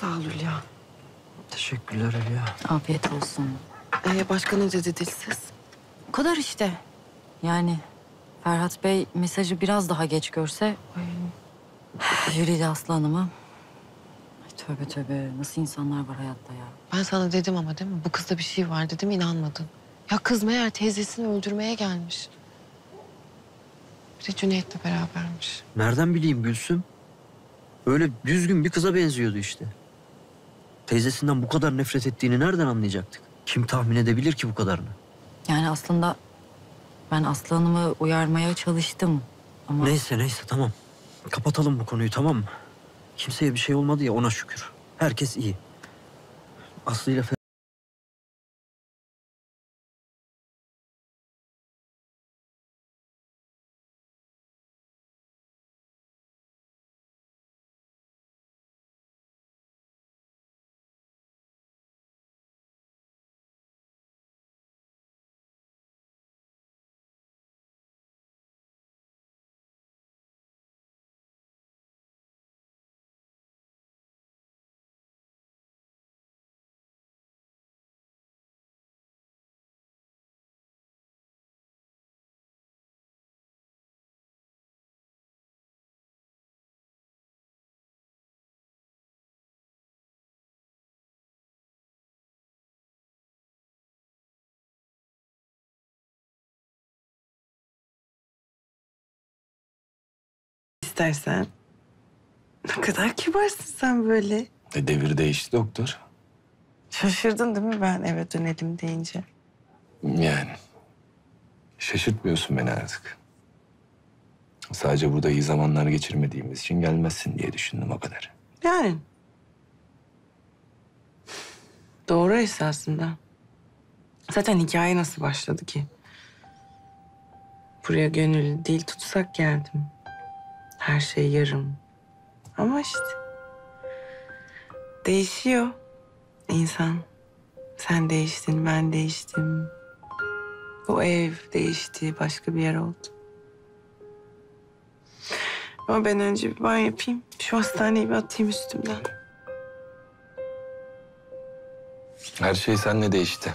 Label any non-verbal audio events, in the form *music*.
Sağ ol Hülya. Teşekkürler Hülya. Afiyet olsun. Ee, başka ne dedi dilsiz? O kadar işte. Yani Ferhat Bey mesajı biraz daha geç görse... Jülide *sighs* Aslı Hanım'ı... Ay tövbe tövbe nasıl insanlar var hayatta ya. Ben sana dedim ama değil mi? Bu kızda bir şey var dedim inanmadın. Ya kız meğer teyzesini öldürmeye gelmiş. Bir de Cüneyt'le berabermiş. Nereden bileyim Gülsüm? Öyle düzgün bir kıza benziyordu işte. Teyzesinden bu kadar nefret ettiğini nereden anlayacaktık? Kim tahmin edebilir ki bu kadarını? Yani aslında ben Aslı Hanım'ı uyarmaya çalıştım. Ama Neyse neyse tamam. Kapatalım bu konuyu tamam mı? Kimseye bir şey olmadı ya ona şükür. Herkes iyi. Aslı ile İstersen. Ne kadar kibarsın sen böyle. E, devir değişti doktor. Şaşırdın değil mi ben eve dönelim deyince? Yani. Şaşırtmıyorsun beni artık. Sadece burada iyi zamanlar geçirmediğimiz için gelmezsin diye düşündüm o kadar. Yani. Doğru esasında. Zaten hikaye nasıl başladı ki? Buraya gönül değil tutsak geldim. Her şey yarım. Ama işte. Değişiyor insan. Sen değiştin, ben değiştim. Bu ev değişti, başka bir yer oldu. Ama ben önce bir banyo yapayım. Şu hastaneyi bir atayım üstümden. Her şey seninle değişti.